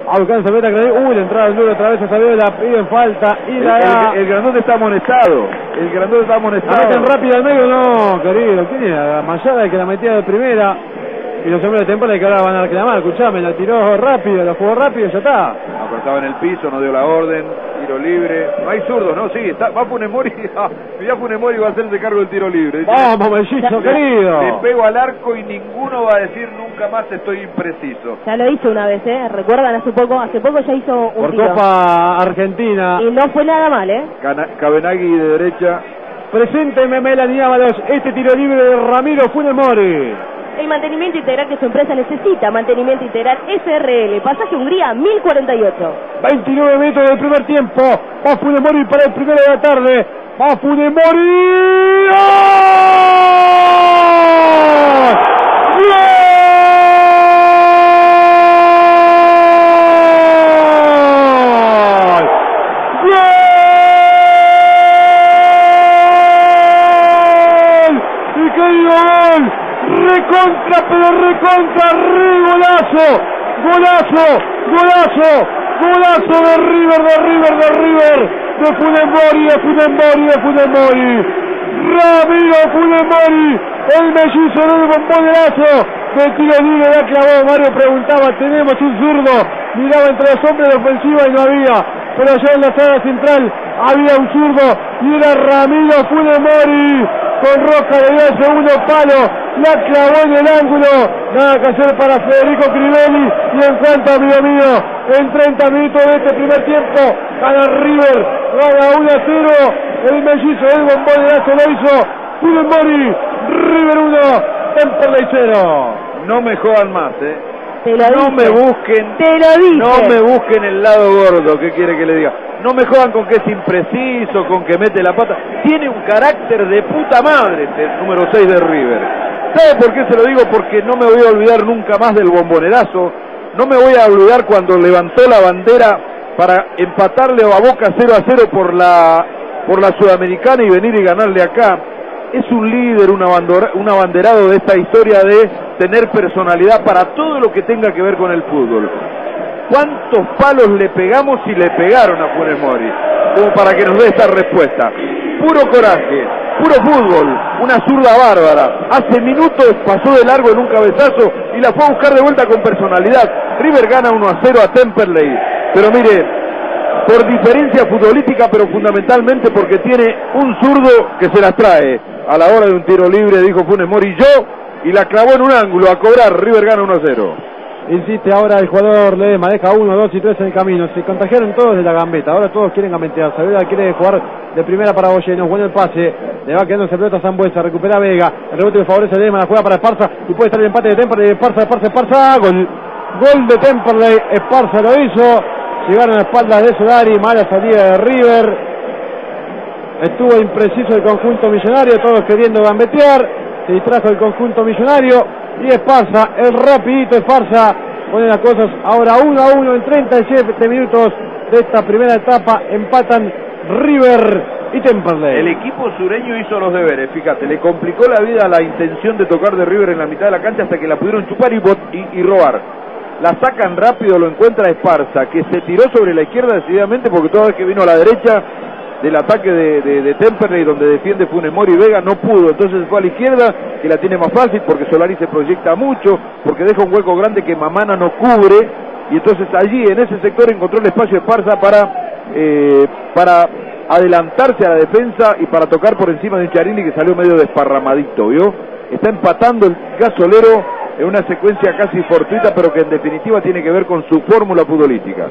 A buscar Sabeta que Uy, la entrada del otra vez a Sabiola, piden falta y El, la da. el, el grandote está amonestado. El grandote está La amonestado. meten rápido al medio, no, querido. ¿Quién era? La Mayada que la metía de primera. Y los hombres de temporada que ahora van a reclamar. Escuchame, la tiró rápido, la jugó rápido y ya está. Apretaba en el piso, no dio la orden. Tiro libre. No hay zurdo, ¿no? Sí, está, va Funemori. Ah, ya Funemori va a hacerse cargo del tiro libre. Dice, Vamos, mellizo, Le querido. pego al arco y ninguno va a decir nunca más estoy impreciso. Ya lo hizo una vez, ¿eh? Recuerdan hace poco, hace poco ya hizo un Por tiro. Copa Argentina. Y no fue nada mal, ¿eh? Cabenagui de derecha. Presénteme Melanie Ábalos. Este tiro libre de Ramiro Funemori. El mantenimiento integral que su empresa necesita, mantenimiento integral SRL, pasaje Hungría 1048. 29 metros del primer tiempo. Va Funemori para el primero de la tarde. Va Funemori. ¡Gol! ¡Gol! ¡Recontra, pero recontra! ¡Re golazo! ¡Golazo! ¡Golazo! ¡Golazo de River, de River, de River! De Funemori, de Funemori, de Funemori. Ramiro Funemori, el mellizo del bombonerazo. De tiro libre la clavó. Mario preguntaba, ¿tenemos un zurdo? Miraba entre los hombres de ofensiva y no había. Pero allá en la sala central había un zurdo y era Ramiro Funemori. Con le dio el segundo palo, la clavó en el ángulo. Nada que hacer para Federico Crivelli. Y en cuanto, amigo mío, en 30 minutos de este primer tiempo, gana River, gana 1 a 0. El mellizo del bombonerazo lo hizo Funemori, River 1, Temperley 0. No me jodan más, ¿eh? Te lo No me busquen. Te lo dije. No me busquen el lado gordo, ¿qué quiere que le diga? No me jodan con que es impreciso, con que mete la pata. Tiene un carácter de puta madre este número 6 de River. ¿Sabe por qué se lo digo? Porque no me voy a olvidar nunca más del bombonerazo. No me voy a olvidar cuando levantó la bandera para empatarle a Boca 0 a 0 por la, por la Sudamericana y venir y ganarle acá. Es un líder, un, abanderado de esta historia de tener personalidad para todo lo que tenga que ver con el fútbol. ¿Cuántos palos le pegamos y le pegaron a Funes Mori? Como para que nos dé esta respuesta. Puro coraje, puro fútbol, una zurda bárbara. Hace minutos pasó de largo en un cabezazo y la fue a buscar de vuelta con personalidad. River gana 1 a 0 a Temperley. Pero mire, por diferencia futbolística, pero fundamentalmente porque tiene un zurdo que se las trae. A la hora de un tiro libre, dijo Funes Mori, yo, y la clavó en un ángulo a cobrar. River gana 1 a 0. Insiste ahora el jugador Ledesma, deja uno, dos y tres en el camino. Se contagiaron todos de la gambeta, ahora todos quieren gambetear. Saavedra quiere jugar de primera para Boyeno, bueno el pase, le va quedando esa pelota a Zambuesa, recupera Vega, el rebote que favorece a Ledesma, la juega para Esparza y puede estar el empate de Temperley, Esparza, Esparza, Esparza, gol. Gol de Temperley, Esparza lo hizo, llegaron a espaldas de Solari, mala salida de River. Estuvo impreciso el conjunto millonario, todos queriendo gambetear. Se distrajo el conjunto millonario y Esparza, el rapidito Esparza, pone las cosas ahora 1 a 1 en 37 minutos de esta primera etapa. Empatan River y Temperley. El equipo sureño hizo los deberes, fíjate, le complicó la vida la intención de tocar de River en la mitad de la cancha hasta que la pudieron chupar y, robar. La sacan rápido, lo encuentra Esparza, que se tiró sobre la izquierda decididamente porque toda vez que vino a la derecha del ataque de, de, de Temperley donde defiende Funes Mori y Vega no pudo, entonces fue a la izquierda que la tiene más fácil porque Solari se proyecta mucho, porque deja un hueco grande que Mamana no cubre y entonces allí en ese sector encontró el espacio Esparza para, eh, para adelantarse a la defensa y para tocar por encima de un Charini que salió medio desparramadito, ¿vio? Está empatando el gasolero en una secuencia casi fortuita pero que en definitiva tiene que ver con su fórmula futbolística.